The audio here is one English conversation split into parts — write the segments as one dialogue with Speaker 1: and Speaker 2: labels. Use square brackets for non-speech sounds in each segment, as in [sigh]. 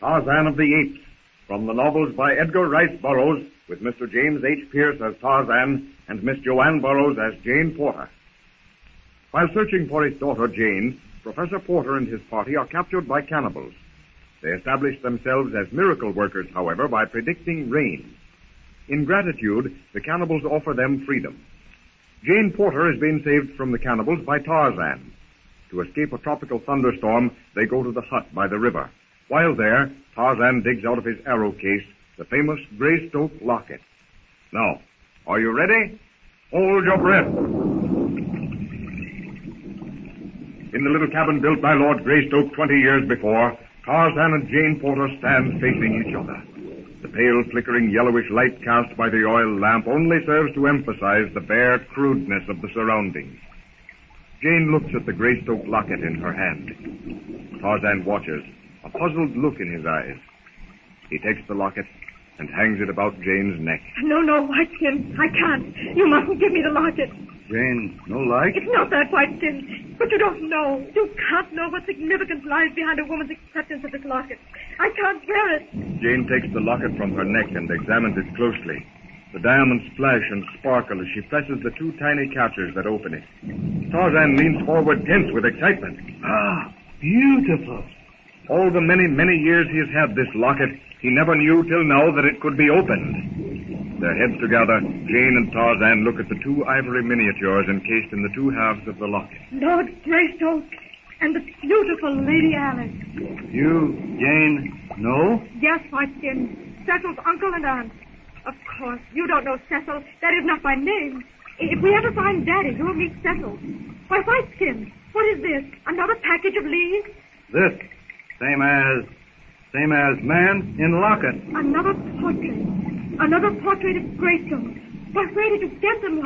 Speaker 1: Tarzan of the Apes, from the novels by Edgar Rice Burroughs, with Mr. James H. Pierce as Tarzan and Miss Joanne Burroughs as Jane Porter. While searching for his daughter Jane, Professor Porter and his party are captured by cannibals. They establish themselves as miracle workers, however, by predicting rain. In gratitude, the cannibals offer them freedom. Jane Porter is being saved from the cannibals by Tarzan. To escape a tropical thunderstorm, they go to the hut by the river. While there, Tarzan digs out of his arrow case the famous Greystoke locket. Now, are you ready? Hold your breath. In the little cabin built by Lord Greystoke 20 years before, Tarzan and Jane Porter stand facing each other. The pale, flickering, yellowish light cast by the oil lamp only serves to emphasize the bare crudeness of the surroundings. Jane looks at the Greystoke locket in her hand. Tarzan watches, a puzzled look in his eyes. He takes the locket and hangs it about Jane's neck.
Speaker 2: No, no, Whiteskin. I can't. You mustn't give me the locket.
Speaker 3: Jane, no like?
Speaker 2: It's not that, Whiteskin. But you don't know. You can't know what significance lies behind a woman's acceptance of this locket. I can't wear it.
Speaker 1: Jane takes the locket from her neck and examines it closely. The diamonds flash and sparkle as she presses the two tiny catches that open it. Tarzan leans forward tense with excitement.
Speaker 3: Ah, beautiful.
Speaker 1: All the many, many years he has had this locket, he never knew till now that it could be opened. Their heads together, Jane and Tarzan look at the two ivory miniatures encased in the two halves of the locket.
Speaker 2: Lord Greystoke and the beautiful Lady Alice.
Speaker 3: You, Jane, know?
Speaker 2: Yes, Whiteskin. Cecil's uncle and aunt. Of course, you don't know Cecil. That is not my name. If we ever find Daddy, you'll meet Cecil. Why, Whiteskin, what is this? Another package of leaves?
Speaker 3: This, same as, same as man in locket.
Speaker 2: Another portrait. Another portrait of Greystoke. Why, where did you get them,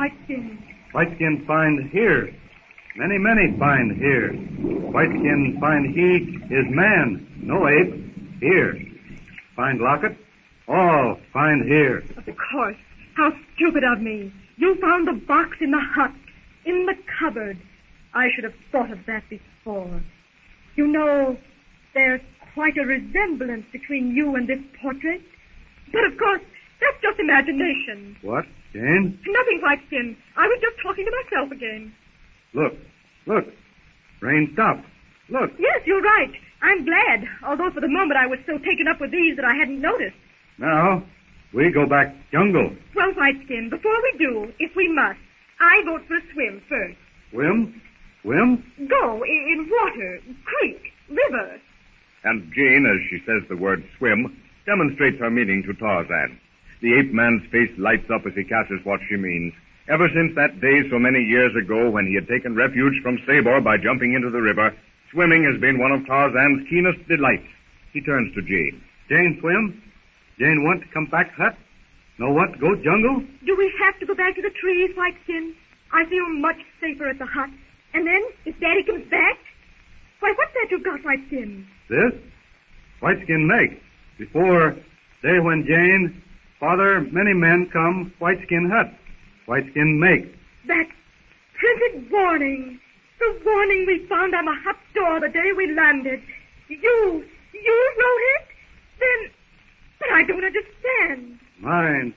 Speaker 2: White
Speaker 3: skin find here. Many, many find here. White Skin find he is man, no ape, here. Find locket, all find here.
Speaker 2: Of course. How stupid of me. You found the box in the hut, in the cupboard. I should have thought of that before. You know, there's quite a resemblance between you and this portrait. But of course, that's just imagination.
Speaker 3: What, Jane?
Speaker 2: Nothing, Whiteskin. I was just talking to myself again.
Speaker 3: Look, look. Rain stopped. Look.
Speaker 2: Yes, you're right. I'm glad, although for the moment I was so taken up with these that I hadn't noticed.
Speaker 3: Now, we go back jungle.
Speaker 2: Well, Whiteskin, before we do, if we must, I vote for a swim first.
Speaker 3: Swim? Swim?
Speaker 2: Go in water, creek, river.
Speaker 1: And Jane, as she says the word swim, demonstrates her meaning to Tarzan. The ape man's face lights up as he catches what she means. Ever since that day so many years ago when he had taken refuge from Sabor by jumping into the river, swimming has been one of Tarzan's keenest delights. He turns to Jane.
Speaker 3: Jane swim? Jane want to come back hut? No want go jungle?
Speaker 2: Do we have to go back to the trees, Whiteskin? I feel much safer at the hut. And then, if Daddy comes back? Why, what's that you've got, White Skin?
Speaker 3: This? White Skin make. Before day when Jane, father, many men come, White Skin hut. White Skin make.
Speaker 2: That printed warning. The warning we found on the hut door the day we landed. You, you wrote it? Then, but I don't understand.
Speaker 3: Mine.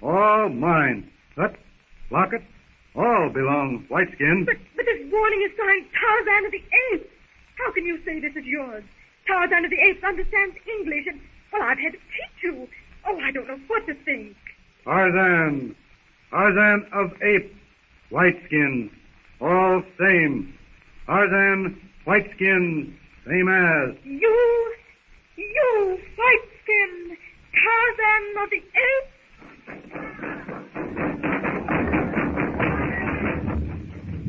Speaker 3: All mine. Hut, locket, all belong White
Speaker 2: Skin. but this warning is signed Tarzan of the Apes. How can you say this is yours? Tarzan of the Apes understands English, and, well, I've had to teach you. Oh, I don't know what to think.
Speaker 3: Tarzan. Tarzan of ape. Whiteskin. All same. Tarzan, whiteskin, same as.
Speaker 2: You, you, white skin, Tarzan of the Apes?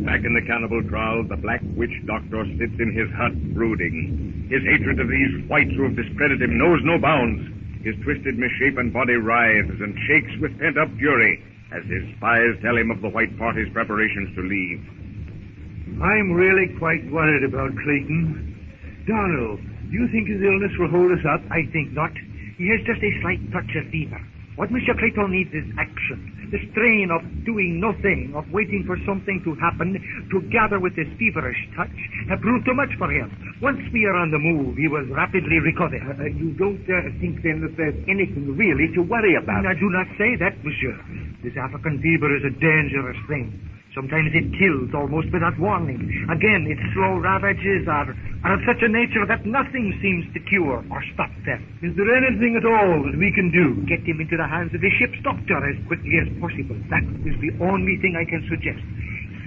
Speaker 1: Back in the cannibal kraal, the black witch doctor sits in his hut brooding. His hatred of these whites who have discredited him knows no bounds. His twisted, misshapen body writhes and shakes with pent-up fury as his spies tell him of the white party's preparations to leave.
Speaker 4: I'm really quite worried about Clayton. D'Arnot, do you think his illness will hold us up?
Speaker 5: I think not. He has just a slight touch of fever. What Mr. Clayton needs is action. The strain of doing nothing, of waiting for something to happen, together with this feverish touch, have proved too much for him. Once we are on the move, he will rapidly recover.
Speaker 4: Uh, you don't uh, think then that there's anything really to worry about?
Speaker 5: I do not say that, monsieur. This African fever is a dangerous thing. Sometimes it kills almost without warning. Again, its slow ravages are, are of such a nature that nothing seems to cure or stop them.
Speaker 3: Is there anything at all that we can do?
Speaker 5: Get him into the hands of the ship's doctor as quickly as possible. That is the only thing I can suggest.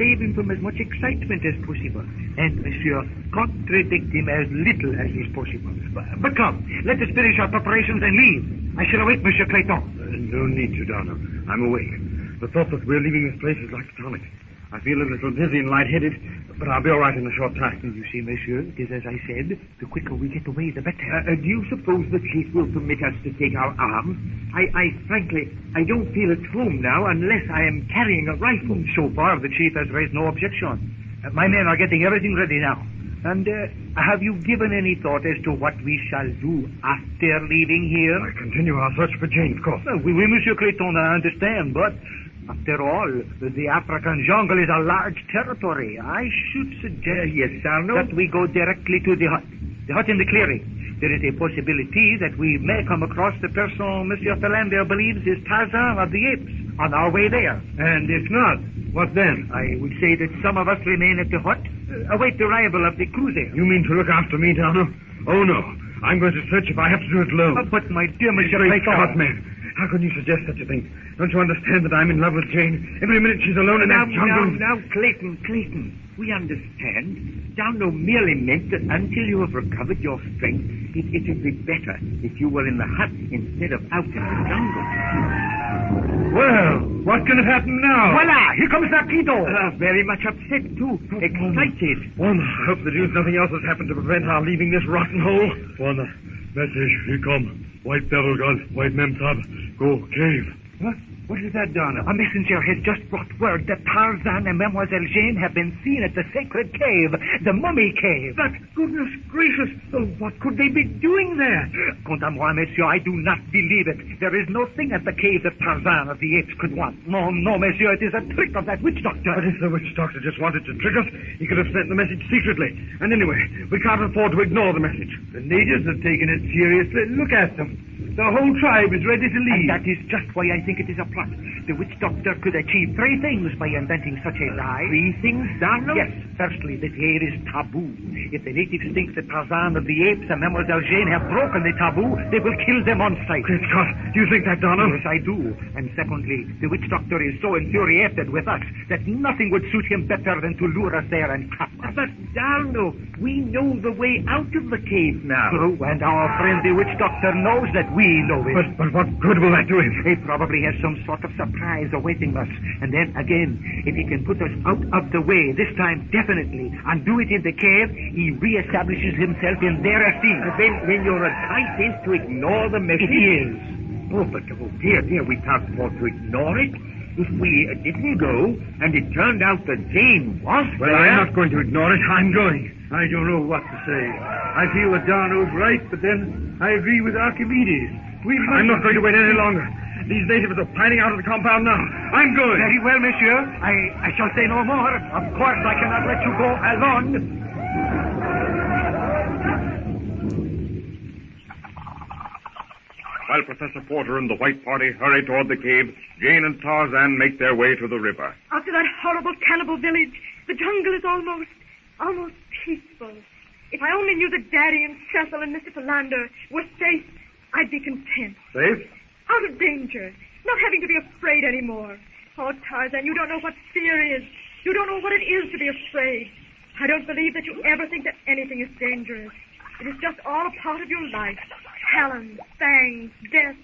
Speaker 5: Save him from as much excitement as possible. And, monsieur, contradict him as little as is possible. But, but come, let us finish our preparations and leave. I shall awake Monsieur Clayton.
Speaker 3: Uh, no need to, D'Arnot. I'm awake. The thought that we're leaving this place is like a tonic. I feel a little dizzy and lightheaded, but I'll be all right in a short time.
Speaker 5: As you see, monsieur, it is as I said. The quicker we get away, the better.
Speaker 4: Uh, uh, do you suppose the chief will permit us to take our arms? I, I frankly, I don't feel at home now unless I am carrying a rifle.
Speaker 5: So far, the chief has raised no objection. Uh, my men are getting everything ready now. And uh, have you given any thought as to what we shall do after leaving here?
Speaker 3: I continue our search for Jane, of course.
Speaker 5: Uh, oui, oui, Monsieur Clayton, I understand, but after all, the African jungle is a large territory. I should suggest
Speaker 4: yes, D'Arnot?
Speaker 5: that we go directly to the hut. The hut in the clearing. There is a possibility that we may come across the person Monsieur Philander believes is Tarzan of the Apes on our way there.
Speaker 3: And if not, what then?
Speaker 5: I would say that some of us remain at the hut, uh, await the arrival of the cruiser.
Speaker 3: You mean to look after me, D'Arnot? Oh, no. I'm going to search if I have to do it alone.
Speaker 5: Uh, but, my dear Monsieur Clayton...
Speaker 3: Man. How can you suggest such a thing? Don't you understand that I'm in love with Jane? Every minute she's alone in
Speaker 4: now,
Speaker 3: that jungle.
Speaker 4: now, now, Clayton, Clayton, we understand. D'Arnot merely meant that until you have recovered your strength, it, it would be better if you were in the hut instead of out in the jungle.
Speaker 3: Well, what can have happened now?
Speaker 5: Voila! Here comes Narquito!
Speaker 4: Uh, very much upset, too. Excited.
Speaker 3: One, I hope that if nothing else has happened to prevent our leaving this rotten hole. One, message, he come. White devil gun, white mem sab, go cave.
Speaker 5: What? What is that, D'Arnot? A messenger has just brought word that Tarzan and Mademoiselle Jane have been seen at the sacred cave, the mummy cave.
Speaker 4: But goodness gracious, what could they be doing there?
Speaker 5: Quant à moi, monsieur, I do not believe it. There is no thing at the cave that Tarzan of the apes could want. No, no, monsieur, it is a trick of that witch doctor.
Speaker 3: But if the witch doctor just wanted to trick us, he could have sent the message secretly. And anyway, we can't afford to ignore the message.
Speaker 4: The natives have taken it seriously. Look at them. The whole tribe is ready to leave.
Speaker 5: And that is just why I think it is a plot. The witch doctor could achieve three things by inventing such a lie.
Speaker 4: Three things, D'Arnot?
Speaker 5: Yes. Firstly, the air is taboo. If the natives think that Tarzan of the apes and Mademoiselle Jane have broken the taboo, they will kill them on sight.
Speaker 3: Great Scott, do you think that, D'Arnot?
Speaker 5: Yes, I do. And secondly, the witch doctor is so infuriated with us that nothing would suit him better than to lure us there and trap us.
Speaker 4: But, D'Arnot, we know the way out of the cave now.
Speaker 5: True, and our friend the witch doctor knows that we know it.
Speaker 3: But, but what good will that do him?
Speaker 5: He probably has some sort of surprise awaiting us. And then again, if he can put us out of the way, this time definitely, and do it in the cave, he reestablishes himself in their esteem.
Speaker 4: Then, then your advice is to ignore the message?
Speaker 5: It is.
Speaker 4: Oh, but, oh, dear, dear, we can't afford to ignore it. If we uh, didn't go, and it turned out that Jane was
Speaker 3: Well,
Speaker 4: there...
Speaker 3: I'm not going to ignore it. I'm going.
Speaker 4: I don't know what to say. I feel that D'Arnot's right, but then I agree with Archimedes. We must...
Speaker 3: I'm not going to wait any longer. These natives are piling out of the compound now. I'm going.
Speaker 5: Very well, monsieur. I, I shall say no more. Of course, I cannot let you go alone.
Speaker 1: While Professor Porter and the white party hurry toward the cave, Jane and Tarzan make their way to the river.
Speaker 2: After that horrible cannibal village, the jungle is almost, almost peaceful. If I only knew that Daddy and Cecil and Mr. Philander were safe, I'd be content.
Speaker 3: Safe?
Speaker 2: Out of danger. Not having to be afraid anymore. Oh, Tarzan, you don't know what fear is. You don't know what it is to be afraid. I don't believe that you ever think that anything is dangerous. It is just all a part of your life. Talons, fangs, death,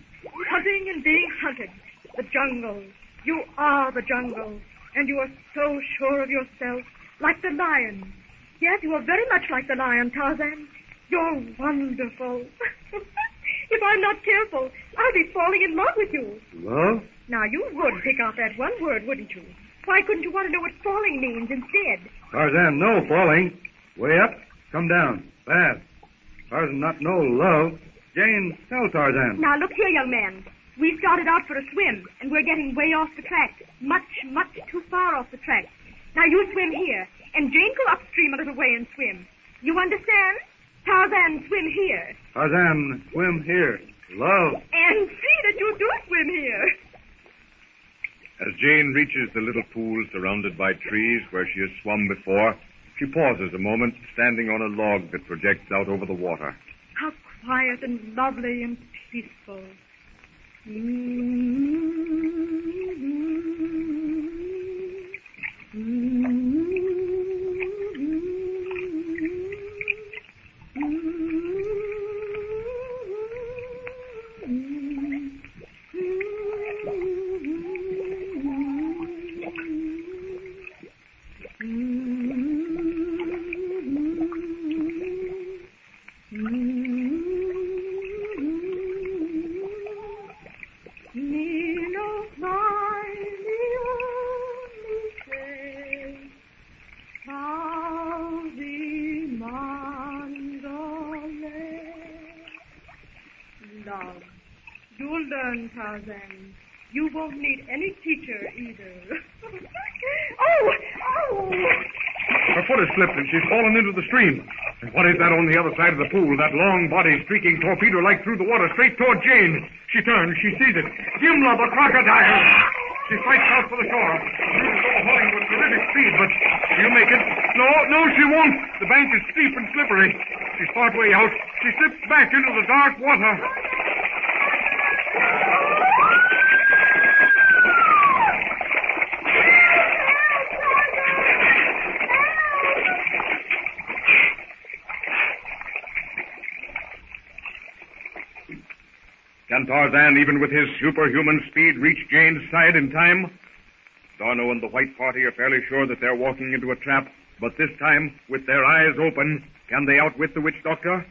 Speaker 2: hunting and being hunted. The jungle. You are the jungle. And you are so sure of yourself, like the lion. Yes, you are very much like the lion, Tarzan. You're wonderful. [laughs] if I'm not careful, I'll be falling in love with you.
Speaker 3: Love?
Speaker 2: Now, you would pick out that one word, wouldn't you? Why couldn't you want to know what falling means instead?
Speaker 3: Tarzan, no falling. Way up, come down. Bad. Tarzan not no love. Jane, tell Tarzan.
Speaker 2: Now, look here, young man. We started out for a swim, and we're getting way off the track. Much, much too far off the track. Now you swim here, and Jane go upstream a little way and swim. You understand? Tarzan, swim here.
Speaker 3: Tarzan, swim here. Love.
Speaker 2: And see that you do swim here.
Speaker 1: As Jane reaches the little pool surrounded by trees where she has swum before, she pauses a moment, standing on a log that projects out over the water.
Speaker 2: How quiet and lovely and peaceful. Nino, learn, Tarzan. You won't need any teacher either. [laughs] oh, oh!
Speaker 1: Her foot has slipped and she's fallen into the stream. And what is that on the other side of the pool? That long body streaking torpedo-like through the water straight toward Jane. She turns. She sees it. Gimla, the crocodile. She fights out for the shore. She's overhauling with terrific speed, but she'll make it. No, no, she won't. The bank is steep and slippery. She's part way out. She slips back into the dark water. Can Tarzan, even with his superhuman speed, reach Jane's side in time? D'Arnot and the white party are fairly sure that they're walking into a trap, but this time, with their eyes open, can they outwit the witch doctor?